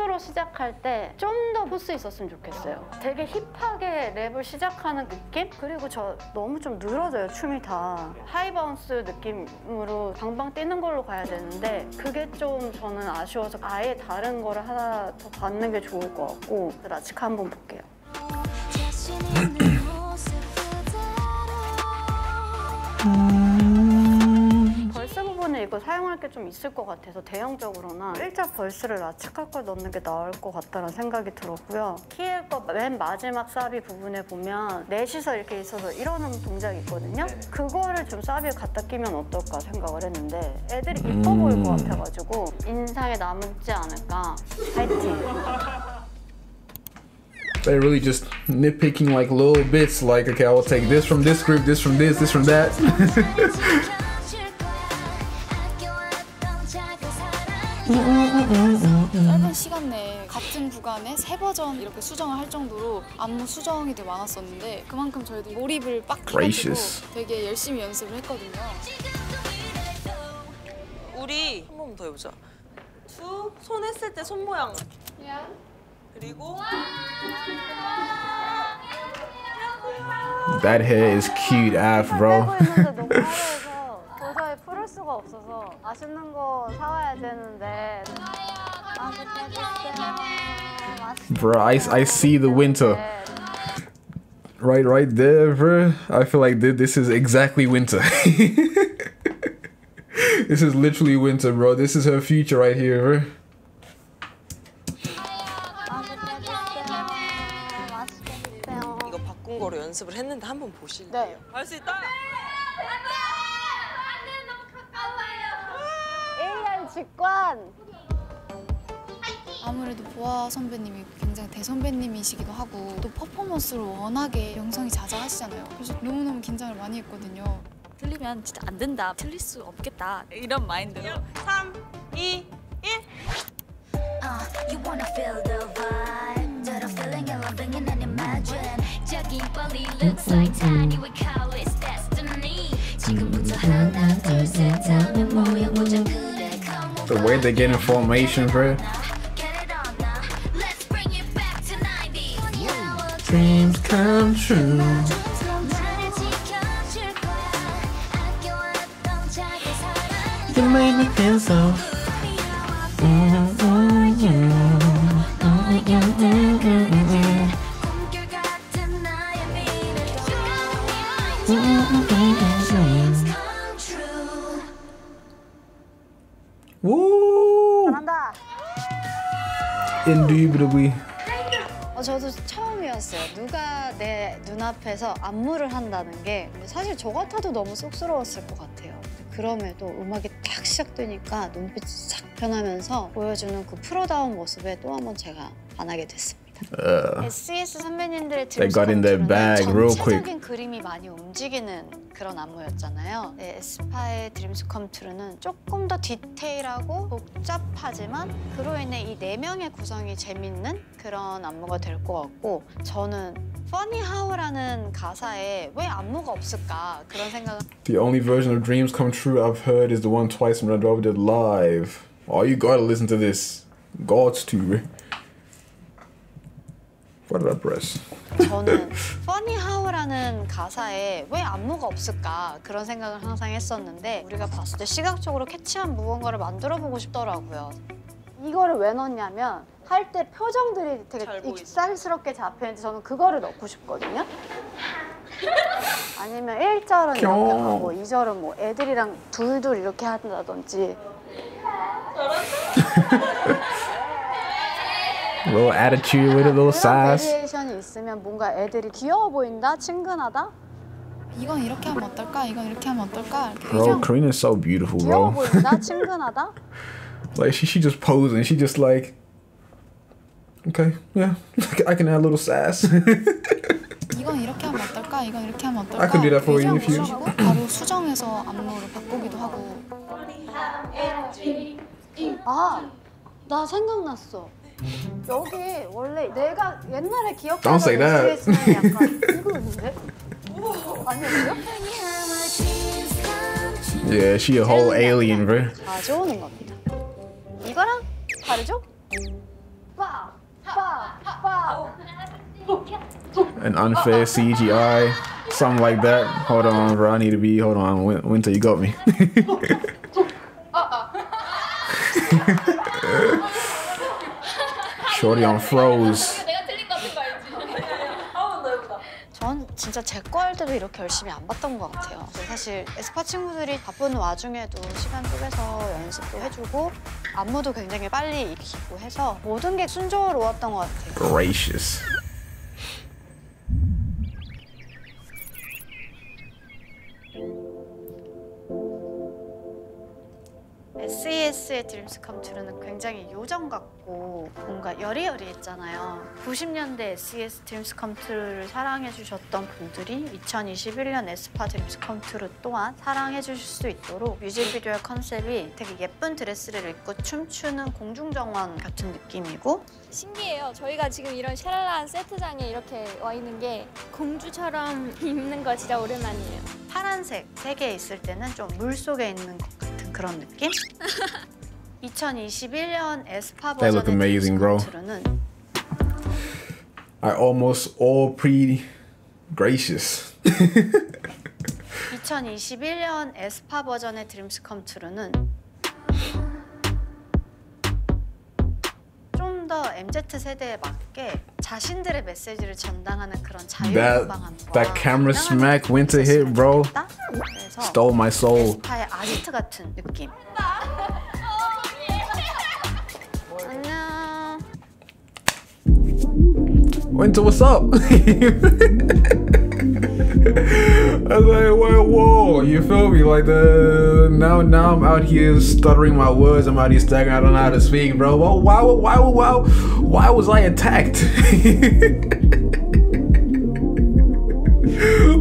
C: 인트로 시작할 때 좀 더 force 있었으면 좋겠어요. 되게 hip하게 랩을 시작하는 느낌? 그리고 저 너무 좀 늘어져요, 춤이 다. high bounce 느낌으로 방방 뛰는 걸로 가야 되는데 그게 좀 저는 아쉬워서 아예 다른 거를 하나 더 받는 게 좋을 것 같고 라치카 한번 볼게요.
K: 자
C: 부분에 이거 사용할 게 좀 있을 것 같아서 대형적으로나 일자 벌스를 라치카 걸 넣는 게 나을 것 같다는 생각이 들었고요. 키의 거맨 마지막 사비 부분에 보면 넷이서 이렇게 있어서 이러는 동작이 있거든요. 그거를 좀 사비에 갖다 끼면 어떨까 생각을 했는데 애들이 이뻐 보일 것 같아가지고 인상에 남지 않을까. 파이팅!
A: They're really just nitpicking like little bits. Like, okay, I will take this from this group, this from this, this from that.
H: 같은 구간에 세 버전 이렇게 수정을 할 정도로 안무 수정이 되게 많았었는데 그만큼 저희도 몰입을 빡 해가지고. 되게 열심히 연습을 했거든요.
L: 우리 한 번 더 해보자. two, 손 했을 때 손 모양. 그리고
A: that hair is cute af, bro.
C: 있는데 너무 화려해서 도저히 풀을 수가 없어서 맛있는 거 사와야 되는데
A: Bro, I, I see the winter. Right, right there, bro. I feel like thi- this is exactly winter. this is literally winter, bro. This is her future right here, bro.
L: 이거 바꾼 거로 연습을 했는데 한 번 보실래요?
C: 네.
L: 할 수 있다.
C: AR 직관!
H: 아무래도 보아 선배님이 굉장히 대선배님이시기도 하고 또 퍼포먼스로 워낙에 명성이 자자하시잖아요. 그래서 너무너무 긴장을 많이 했거든요.
E: 틀리면 진짜 안 된다. 틀릴 수 없겠다. 이런 마인드로.
L: 3, 2, 1.
K: Uh, you wanna feel
A: the way they get in formation, bro. dreams come true. You made me feel so. Indubitably.
C: 어, 저도 처음이었어요. 누가 내 눈앞에서 안무를 한다는 게 사실 저 같아도 너무 쑥스러웠을 것 같아요. 그럼에도 음악이 딱 시작되니까 눈빛이 싹 변하면서 보여주는 그 프로다운 모습에 또 한 번 제가 반하게 됐습니다.
A: Uh,
C: SES 선배님들의
A: They got in their bag real quick.
C: 전체적인 그림이 많이 움직이는 그런 안무였잖아요. 네, 에스파의 Dreams Come True는 조금 더 디테일하고 복잡하지만 그로 인해 이 네 명의 구성이 재밌는 그런 안무가 될 것 같고 저는 Funny How라는 가사에 왜 안무가 없을까 그런 생각을
A: the only version of Dreams Come True I've heard is the one twice Red Velvet did live. Oh, you gotta listen to this. Gods to. What I press?
C: 저는 Funny How라는 가사에 왜 안무가 없을까 그런 생각을 항상 했었는데 우리가 봤을 때 시각적으로 캐치한 무언가를 만들어 보고 싶더라고요. 이거를 왜 넣냐면 할 때 표정들이 되게 익살스럽게 잡혀있는데 저는 그거를 넣고 싶거든요. 아니면 1절은 이렇게
A: 어.
C: 하고 2절은 뭐 애들이랑 둘둘 이렇게 한다든지
A: A little attitude with a little
C: 그런
A: sass.
C: 베리에이션이 있으면 뭔가 애들이 귀여워 보인다, 친근하다,
H: 이건 이렇게 하면 어떨까? 이건 이렇게 하면 어떨까? 이렇게
A: Bro, Karina is so beautiful,
C: 귀여워
A: bro.
C: 보인다, 친근하다.
A: like she, she just posing. She just like, okay, yeah, I can add a little sass.
H: 이건 이렇게 하면 어떨까? 이건 이렇게 하면 어떨까?
A: I could do that for you in the
H: 이렇게
A: future.
H: 물어보고 바로 수정해서 안무를 바꾸기도 하고
C: 아, 나 생각났어. 여기 원래 내가 옛날에
A: Don't
C: 기억하던
A: say that.
C: SBS는 약간 이거였는데? 아니었어요?
A: yeah, she a whole alien, bro.
C: 가져오는 겁니다. 이거랑 다르죠? 빠, 빠, 빠.
A: An unfair CGI, something like that. Hold on, bro. I need to be. Hold on, Win- Winter, you got me. Shorty on froze.
L: 해보자.
C: 전 진짜 제 거 할 때도 이렇게 열심히 안 봤던 것 같아요. 사실 에스파 친구들이 바쁜 와중에도 시간 쪼개서 연습도 해주고 안무도 굉장히 빨리 익히고 해서 모든 게 순조로웠던 것 같아요.
A: Gracious.
C: SES의 Dreams Come True는 굉장히 요정 같고 뭔가 여리여리했잖아요. 90년대 SES Dreams Come True를 사랑해 주셨던 분들이 2021년 에스파 Dreams Come True 또한 사랑해 주실 수 있도록 뮤직비디오의 컨셉이 되게 예쁜 드레스를 입고 춤추는 공중정원 같은 느낌이고
D: 신기해요. 저희가 지금 이런 샤랄라한 세트장에 이렇게 와 있는 게 공주처럼 입는 거 진짜 오랜만이에요.
C: 파란색 세개 있을 때는 좀 물속에 있는 것 같은 그런 느낌? 2021년 에스파
A: They look
C: 버전의
A: amazing, bro.
C: 컴투르는
A: I almost all pre gracious.
C: 2021년 에스파 버전의 드림스 컴투르는 더 MZ 세대에 맞게 자신들의 메시지를 전당하는 그런
A: That
C: 자유분방함과
A: that camera
C: 다양한
A: smack Winter hit, bro. Stole my soul.
C: 에스파의 아지트 같은 느낌. 안녕.
A: Winter, what's up? That's like, whoa, whoa, you feel me? Like the now, now I'm out here stuttering my words. I'm out here staggering. I don't know how to speak, bro. Why, why, why, why, why was I attacked?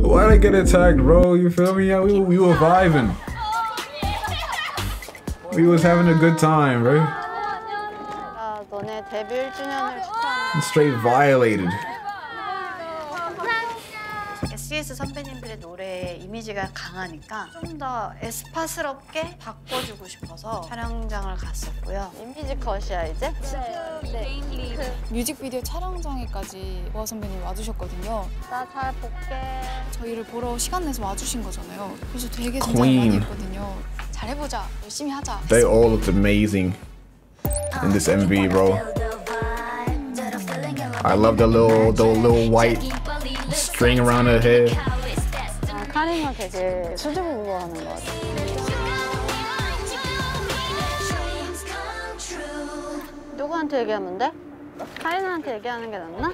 A: why did I get attacked, bro? You feel me? Yeah, we, we were vibing. We was having a good time,
C: right?
A: Straight violated.
C: SES 선배님들의 노래에 이미지가 강하니까 좀 더 에스파스럽게 바꿔주고 싶어서 촬영장을 갔었고요. 이미지 컷이야 이제?
D: 네.
H: 뮤직비디오 촬영장에까지 보아 선배님 와주셨거든요.
C: 나 잘 볼게.
H: 저희를 보러 시간 내서 와주신 거잖아요. 그래서 되게 긴장. 많이 했거든요. 잘해보자 열심히 하자
A: They all looked amazing in this MV, bro. I love the little the little white string around her head.
C: 아, 카리나 되게 수줍어하는 것 같아. 누구한테 얘기하면 돼? 카리나한테 얘기하는 게 낫나?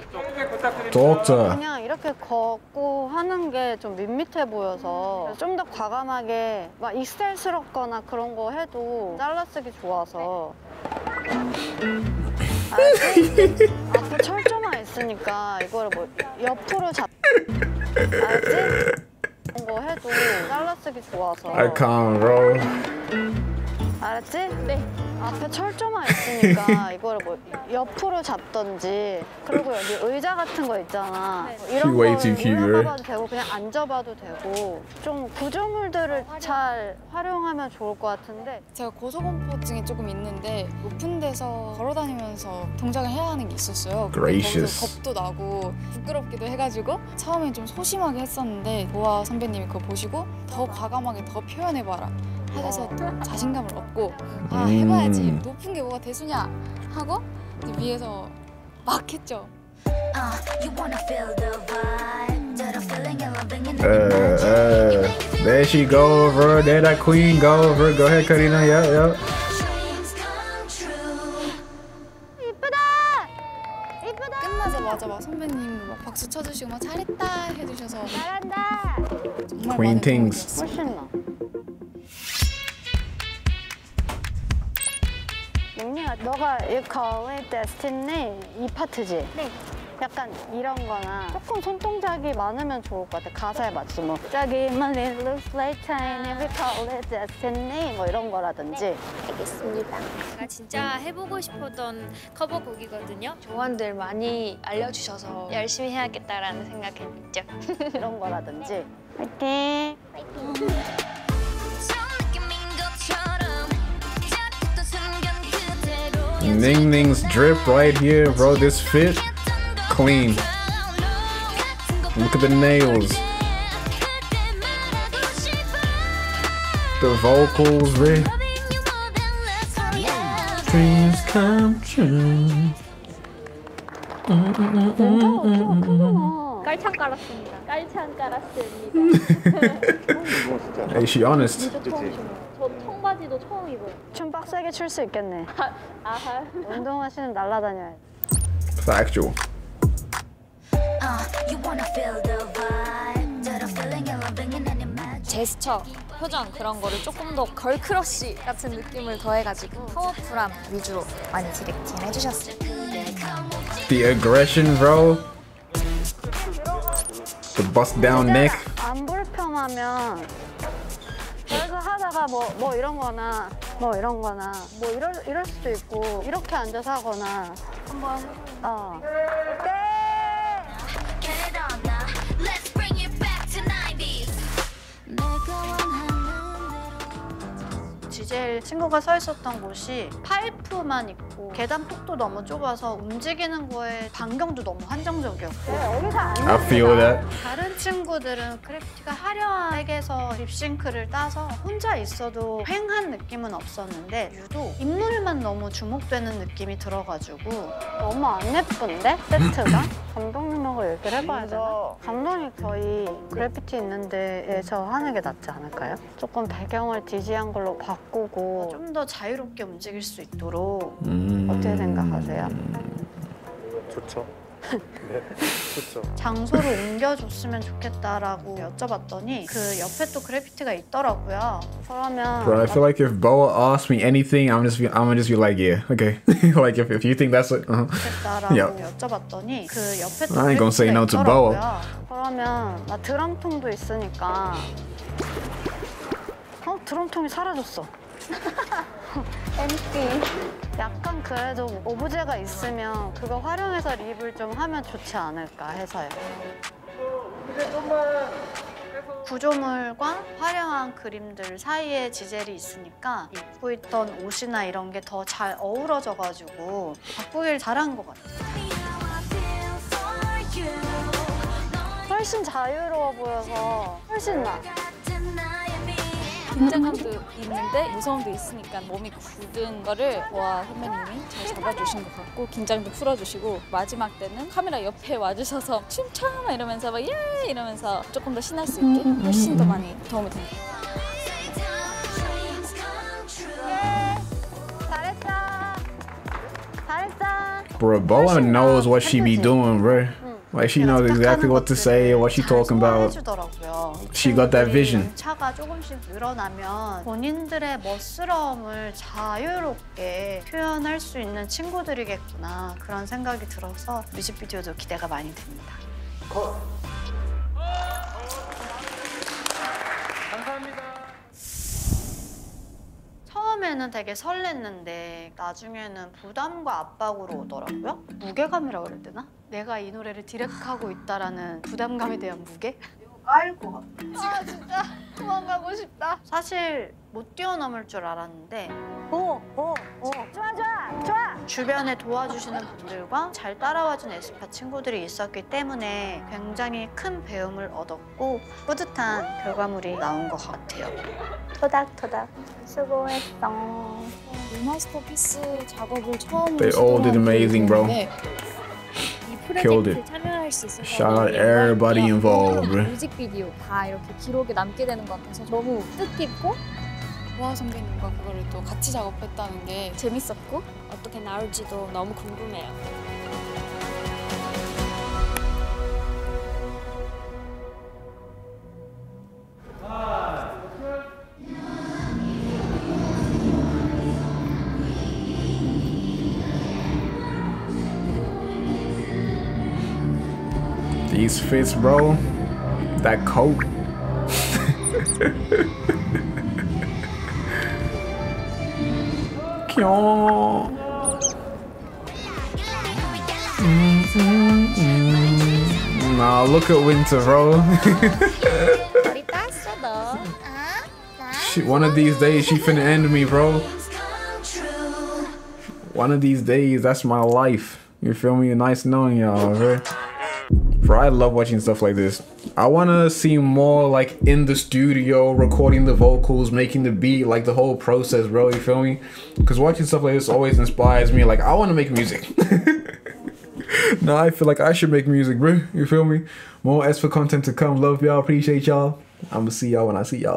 A: Doctor.
C: 그냥 이렇게 걷고 하는 게 좀 밋밋해 보여서 좀 더 과감하게 막 익셀스럽거나 그런 거 해도 잘라쓰기 좋아서 알지? 앞에 철조망 있으니까 이거를 뭐 옆으로 잡 알지? 그런 거 해도 잘라쓰기 좋아서
A: I can't.
C: 알았지? 네. 앞에 철조망 있으니까 이거를 뭐 옆으로 잡던지 그리고 여기 의자 같은 거 있잖아. 뭐 이런 거 올라가봐도 되고 그냥 앉아봐도 되고 좀 구조물들을 잘 활용하면 좋을 것 같은데
H: 제가 고소공포증이 조금 있는데 높은 데서 걸어다니면서 동작을 해야 하는 게 있었어요. 거기서 겁도 나고 부끄럽기도 해가지고 처음엔 좀 소심하게 했었는데 보아 선배님이 그거 보시고 더 과감하게 더 표현해봐라 하셔서 또 자신감을 얻고 아 해봐야지
A: 음.
H: 높은 게 뭐가 대수냐 하고 이제 위에서 막 했죠.
A: Uh, uh, there she go, bro. There that queen go, bro. Go ahead, Karina. Yeah, yeah.
H: 끝나자마자 막 선배님 막 박수 쳐주시고 막 잘했다 해주셔서
C: 잘한다.
H: 정말
A: Queen
H: 많은
A: things.
C: 훨씬 나. 닝닝아, 너가 이 call it destiny 이 파트지? 네. 약간 이런 거나 조금 손동작이 많으면 좋을 것 같아. 가사에 맞춰 뭐 저기 멀리 looks like tiny we call it destiny 뭐 이런 거라든지
M: 알겠습니다. 제가 진짜 해보고 싶었던 커버곡이거든요.
D: 조언들 많이 알려주셔서 열심히 해야겠다라는 생각했죠.
C: 이런 거라든지 화이팅!
A: Ning Ning's drip right here, bro. This fit, clean. Look at the nails. The vocals, bro. Dreams come true.
M: 깔창 깔았습니다. 깔창 깔았습니다.
A: Hey, she honest.
M: 청바지도 처음 입어요.
C: 춤 빡세게 출 수 있겠네.
M: 아하.
C: 운동화 신은 날라다녀야 돼.
A: Factual.
D: 제스처, 표정 그런 거를 조금 더 girl crush 같은 느낌을 더해가지고 파워풀함 위주로 많이 디렉팅 해주셨어요.
A: The aggression, bro. The bust down neck.
C: 안 불편하면 여기서 하다가 뭐, 뭐 이런 거나 뭐 이런 거나 뭐 이럴, 이럴 수도 있고 이렇게 앉아서 하거나 한번 어. 지젤 친구가 서 있었던 곳이 파이프만 있고 계단 폭도 너무 좁아서 움직이는 거에 반경도 너무 한정적이었고 여기서
A: I feel that.
C: 다른 친구들은 그래피티가 화려한 세트에서 립싱크를 따서 혼자 있어도 휑한 느낌은 없었는데 유독 인물만 너무 주목되는 느낌이 들어가지고 너무 안 예쁜데 세트가? 감독님하고 얘기를 해봐야 되나? 감독님 저희 그래피티 있는 데에서 하는 게 낫지 않을까요? 조금 배경을 디지한 걸로 바꾸고 좀 더 자유롭게 움직일 수 있도록
A: Mm.
C: 어떻게 생각하세요?
N: 좋죠. 네, 좋죠.
C: 장소를 옮겨줬으면 좋겠다라고 여쭤봤더니 그 옆에 또 그래피티가 있더라고요. 그러면
A: Bro, I feel like if Boa asks me anything, I'm just I'm gonna just be like, yeah, okay. like if, if you think that's it, uh-huh.
C: 좋겠다라고
A: Yeah.
C: 여쭤봤더니 그 옆에 또
A: I ain't gonna say
C: 그래피티가
A: no to
C: 있더라고요. 그러면 나 드럼통도 있으니까 어 드럼통이 사라졌어. empty. 약간 그래도 오브제가 있으면 그거 활용해서 립을 좀 하면 좋지 않을까 해서요. 구조물과 화려한 그림들 사이에 지젤이 있으니까 입고 있던 옷이나 이런 게 더 잘 어우러져가지고 바꾸길 잘한 것 같아요. 훨씬 자유로워 보여서 훨씬 나.
E: 긴장감도 있는데 무서움도 있으니까 몸이 굳은 거를 와 선배님이 잘 잡아주신 것 같고 긴장도 풀어주시고 마지막 때는 카메라 옆에 와주셔서 춤춰 막 이러면서 막 예 이러면서 조금 더 신날 수 있게 훨씬 더 많이 도움이 됩니다.
C: 잘했어. 잘했어.
A: Bro, Boa knows what she be doing, bro. Like she knows exactly what to say, what she talking about. She got that vision.
C: 차가 조금씩 늘어나면 본인들의 멋스러움을 자유롭게 표현할 수 있는 친구들이겠구나 그런 생각이 들어서 뮤직비디오도 기대가 많이 됩니다. 처음에는 되게 설렜는데 나중에는 부담과 압박으로 오더라고요. 무게감이라고 그래야 되나? 내가 이 노래를 디렉하고 있다라는 부담감에 대한 무게? 깔고 가. 아 진짜 도망가고 싶다. 사실 못 뛰어넘을 줄 알았는데 오, 오, 오. 좋아, 좋아, 좋아. 주변에 도와주시는 분들과 잘 따라와준 에스파 친구들이 있었기 때문에 굉장히 큰 배움을 얻었고 뿌듯한 결과물이 나온 것 같아요.
M: 토닥토닥 수고했어.
O: remasterpiece 작업을 처음으로
A: They all did amazing, bro.
O: 이
A: Killed it. Shout out everybody involved, bro.
O: 뮤직비디오 다 이렇게 기록에 남게 되는 것 같아서 너무 뜻깊고
H: 보아 선배님과 그거를 또 같이 작업했다는 게
O: 재밌었고 어떻게 나올지도 너무 궁금해요.
A: these fits, bro. That coat. mm. Mm-hmm. Nah, look at Winter, bro. she, one of these days, she finna end me, bro. One of these days, that's my life. You feel me? Nice knowing y'all, right? Bro, I love watching stuff like this. I wanna see more like in the studio, recording the vocals, making the beat, like the whole process, bro. You feel me? Because watching stuff like this always inspires me. Like, I wanna make music. now I feel like I should make music, bro. You feel me? More S for content to come. Love y'all. Appreciate y'all. I'ma see y'all when I see y'all.